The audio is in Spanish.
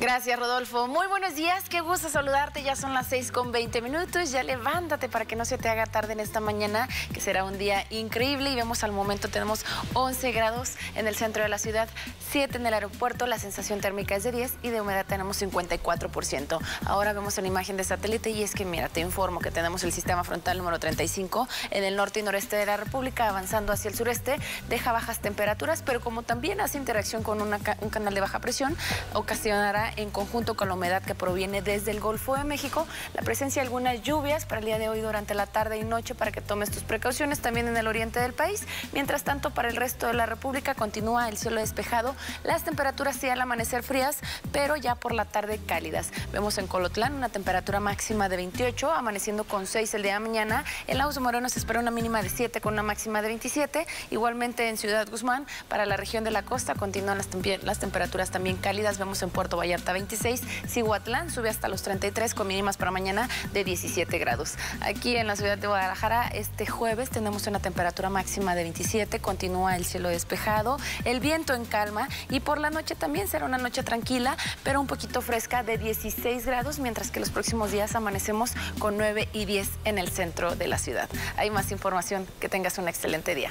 Gracias, Rodolfo. Muy buenos días, qué gusto saludarte. Ya son las 6 con 20 minutos. Ya levántate para que no se te haga tarde en esta mañana, que será un día increíble. Y vemos al momento, tenemos 11 grados en el centro de la ciudad, 7 en el aeropuerto. La sensación térmica es de 10 y de humedad tenemos 54%. Ahora vemos una imagen de satélite y es que, mira, te informo que tenemos el sistema frontal número 35 en el norte y noreste de la República, avanzando hacia el sureste. Deja bajas temperaturas, pero como también hace interacción con un canal de baja presión, ocasionará en conjunto con la humedad que proviene desde el Golfo de México, la presencia de algunas lluvias para el día de hoy durante la tarde y noche para que tomes tus precauciones también en el oriente del país. Mientras tanto, para el resto de la República continúa el cielo despejado, las temperaturas sí al amanecer frías, pero ya por la tarde cálidas. Vemos en Colotlán una temperatura máxima de 28, amaneciendo con 6 el día de mañana. En Laos Moreno se espera una mínima de 7 con una máxima de 27. Igualmente en Ciudad Guzmán, para la región de la costa continúan las, las temperaturas también cálidas. Vemos en Puerto Vallarta 26. Cihuatlán sube hasta los 33 con mínimas para mañana de 17 grados. Aquí en la ciudad de Guadalajara este jueves tenemos una temperatura máxima de 27, continúa el cielo despejado, el viento en calma y por la noche también será una noche tranquila, pero un poquito fresca de 16 grados, mientras que los próximos días amanecemos con 9 y 10 en el centro de la ciudad. Hay más información, que tengas un excelente día.